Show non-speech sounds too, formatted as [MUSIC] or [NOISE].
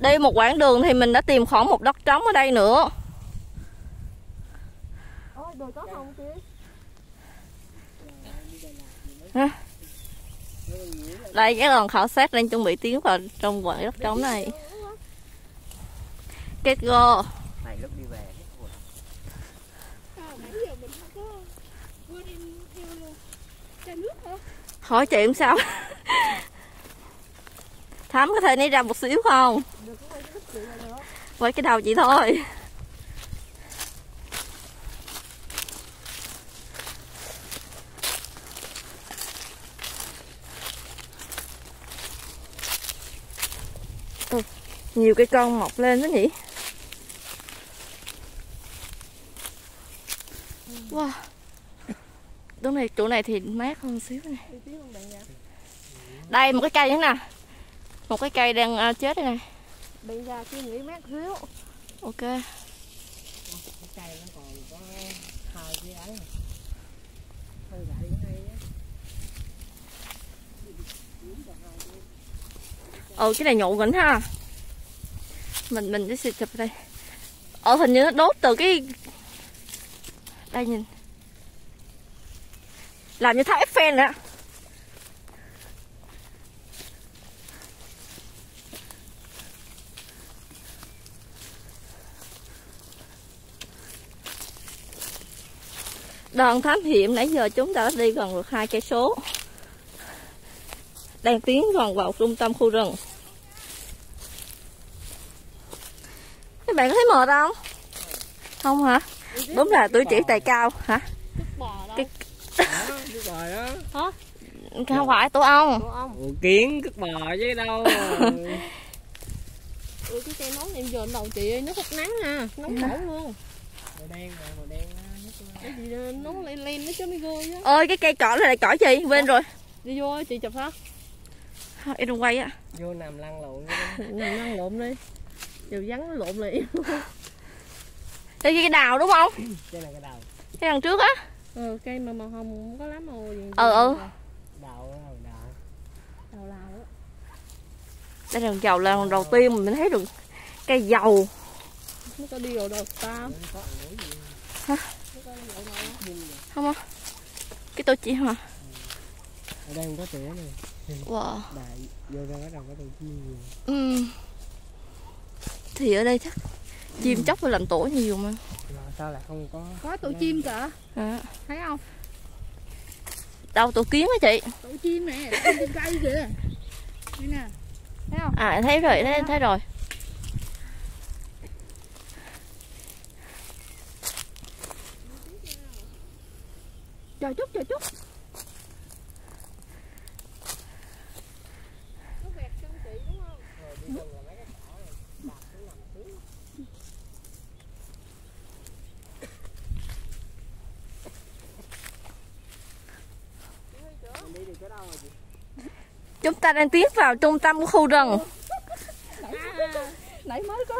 Đi một quãng đường thì mình đã tìm khoảng một đất trống ở đây nữa. Ôi, đồi có không chứ? Ha? Đây cái lần khảo sát đang chuẩn bị tiến vào trong quãng đất trống này. Kết go. này lúc đi về hết hồn Sao giờ mình không có quên em theo luôn. Chai nước hả? Hỏi chị làm sao? Thắm có thể đi ra một xíu không? Với cái đầu chị thôi. Ừ, nhiều cây con mọc lên đó nhỉ? Wow. Đúng này, chỗ này thì mát hơn xíu này. Đây một cái cây nữa nè. Một cái cây đang à, chết đây này. Bạn ra kia nghỉ mát xíu. Ok. cái cây nó còn có hai cái ấy hơi hay á Ừ cái này nhụ gỉnh ha. Mình mình sẽ chụp đây. Ờ hình như nó đốt từ cái đây nhìn. Làm như tháp Eiffel nè. Đoàn thám hiểm nãy giờ chúng ta đã đi gần được hai cây số. Đang tiến gần vào trung tâm khu rừng. Các bạn có thấy mệt không? Không hả? Đúng là tuổi trẻ tài cao hả? Cái- đó cái bò đó Không phải. Của ông. Ủa, kiến cất bò chứ đâu [LAUGHS] Ừ, cái cây nón em giờ lên đầu chị ơi, nó hút nắng ha. Nóng bỏng luôn. màu đen rồi màu đen. Cái gì len len nó chứ mới ghê á. Ôi cái cây cỏ này là cỏ gì? Quên rồi. Đi vô chị chụp hả? Thôi, Em đừng quay á. vô nằm lăn lộn. [LAUGHS] Nằm lăn lộn đi. Chiều vắng lộn lại. [LAUGHS] Đây cái đào đúng không? đây là cái đầu Cái đằng trước á. ừ, cây mà màu hồng không có lá màu gì. Ừ, ừ. đó đầu Đào lào á. Đây là dầu là lần đầu tiên mà mình thấy được cây dầu. Nó có đi rồi đâu ta. nó Không á. Cái tôi chỉ hả? ở đây không có tỉa này Wow. đại vô ra bắt đầu có đầu chim Ừ. Thì ở đây chắc chim chóc phải làm tổ nhiều mà. mà sao lại không có Có tổ chim cả. À. Thấy không? Đâu tổ kiến á chị? Tổ chim nè. Tổ chim cây kìa. Đây nè. Thấy không? À thấy rồi, thấy, thấy rồi. Chờ chút, chờ chút. Chúng ta đang tiến vào trung tâm của khu rừng. [LAUGHS] Nãy mới có